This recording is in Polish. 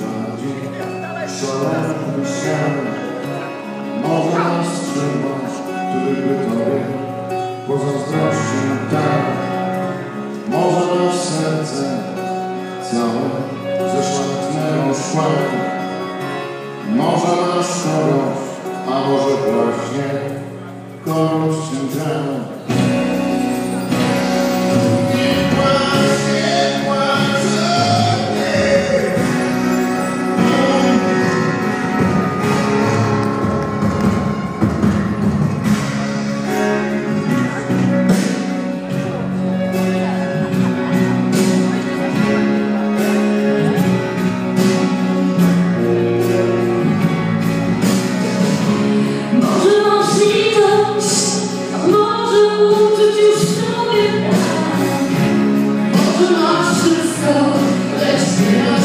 bardziej szalony świat Może nas trzymać, który by Tobie pozazdrościł tak Może nasz serce całe zeszłatnęło szkłem Może nasz szorość, a może właśnie kogoś trem można wszystko, get nie